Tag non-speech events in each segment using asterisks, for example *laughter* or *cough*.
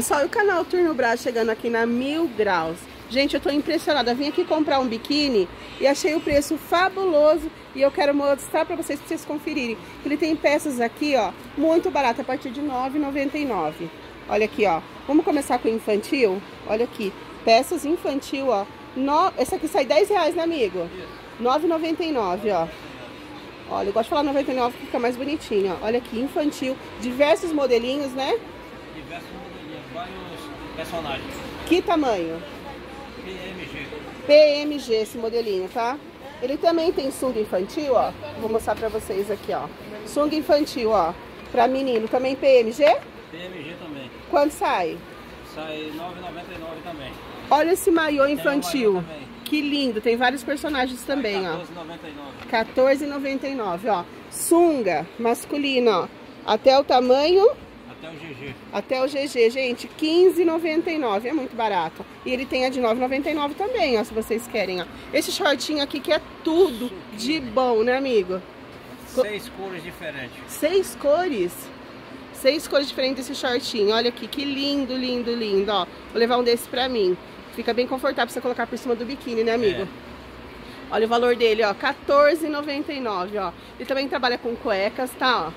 Pessoal, o canal Turno Brás chegando aqui na Mil Graus. Gente, eu tô impressionada. Vim aqui comprar um biquíni e achei o preço fabuloso. E eu quero mostrar pra vocês, pra vocês conferirem. Ele tem peças aqui, ó, muito barato, a partir de R$ 9,99. Olha aqui, ó. Vamos começar com infantil? Olha aqui. Peças infantil, ó. No... Esse aqui sai 10 reais, né, amigo? R$ 9,99, ó. Olha, eu gosto de falar 99 que fica mais bonitinho, ó. Olha aqui, infantil. Diversos modelinhos, né? Diversos modelinhos, vários personagens. Que tamanho? PMG. PMG esse modelinho, tá? Ele também tem sunga infantil, ó. Vou mostrar pra vocês aqui, ó. Sunga infantil, ó. Pra menino, também PMG? PMG também. Quanto sai? Sai 9,99 também. Olha esse maiô infantil. Que lindo, tem vários personagens também, ó. 14,99. R$14,99, ó. Sunga masculino, ó. Até o tamanho, Até o GG. até o GG, gente, R$15,99. É muito barato. E ele tem a de R$9,99 também, ó, se vocês querem, ó. Esse shortinho aqui que é tudo de bom, né, amigo? Seis cores diferentes. Seis cores. Seis cores diferentes desse shortinho. Olha aqui, que lindo, lindo, lindo, ó. Vou levar um desse pra mim. Fica bem confortável pra você colocar por cima do biquíni, né, amigo? É. Olha o valor dele, ó, R$14,99, ó. Ele também trabalha com cuecas, tá, ó.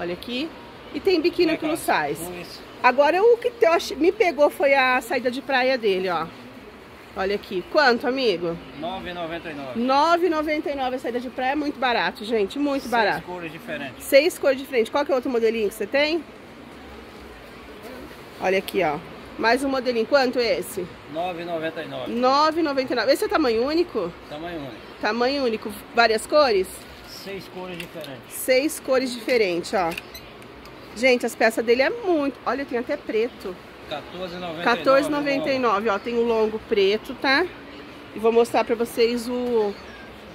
Olha aqui. E tem biquíni plus size. Plus, Agora, o que me pegou foi a saída de praia dele, ó. Olha aqui. Quanto, amigo? 9,99. R$9,99 a saída de praia. É muito barato, gente. Muito Seis barato. cores diferentes. Seis cores diferentes. Qual que é o outro modelinho que você tem? Olha aqui, ó. Mais um modelinho. Quanto é esse? 9,99. R$9,99. Esse é tamanho único? Tamanho único. Tamanho único. Várias cores? Seis cores diferentes. Seis cores diferentes, ó. Gente, as peças dele é muito... Olha, tem até preto. 14,99. R$14,99, ó. Tem o longo preto, tá? E vou mostrar pra vocês o...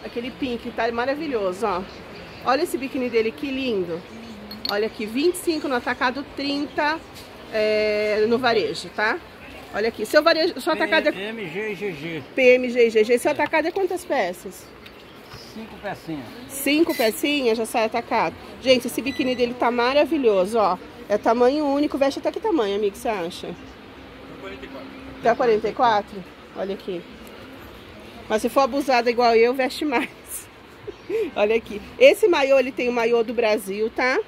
Aquele pink, tá maravilhoso, ó. Olha esse biquíni dele, que lindo. Olha aqui, 25 no atacado, 30 é, no varejo, tá? Olha aqui, seu varejo, seu atacado é PMG e GG. PMG e GG. Seu atacado é quantas peças? Cinco pecinhas. Cinco pecinhas, já sai atacado. Gente, esse biquíni dele tá maravilhoso, ó. É tamanho único, veste até que tamanho, amigo, você acha? 44. Até 44? Olha aqui. Mas se for abusada igual eu, veste mais. *laughs* Olha aqui. Esse maiô, ele tem o maiô do Brasil, tá?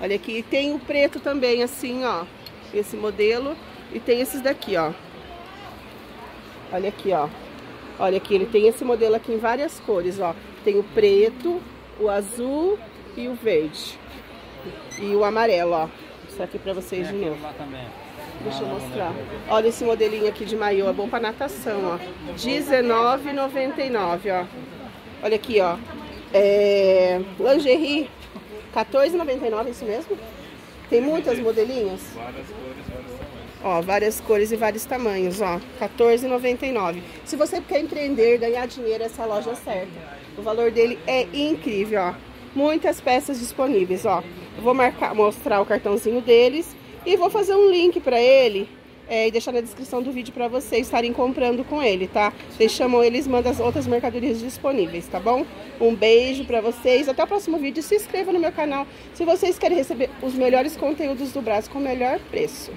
Olha aqui. E tem o preto também, assim, ó. Esse modelo. E tem esses daqui, ó. Olha aqui, ó. Olha aqui, ele tem esse modelo aqui em várias cores, ó. Tem o preto, o azul e o verde. E o amarelo, ó. Mostrar aqui pra vocês de novo. Deixa eu mostrar. Olha esse modelinho aqui de maiô, é bom pra natação, ó. R$19,99, ó. Olha aqui, ó. É... Lingerie, R$14,99, é isso mesmo? Tem muitas modelinhas? Ó, várias cores e vários tamanhos, ó. R$14,99. Se você quer empreender, ganhar dinheiro, essa loja é certa. O valor dele é incrível, ó. Muitas peças disponíveis, ó. Eu vou marcar, mostrar o cartãozinho deles e vou fazer um link pra ele é, e deixar na descrição do vídeo pra vocês estarem comprando com ele, tá? Vocês chamam eles, mandam as outras mercadorias disponíveis, tá bom? Um beijo pra vocês, até o próximo vídeo. Se inscreva no meu canal se vocês querem receber os melhores conteúdos do Brasil com o melhor preço.